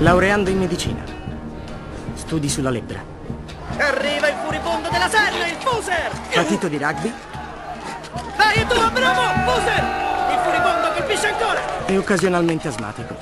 Laureando in medicina. Studi sulla lebbra. Arriva il furibondo della serra, il Fuser! Partito di rugby Dai, tu, bravo! Fuser! Il furibondo colpisce ancora! e occasionalmente asmatico.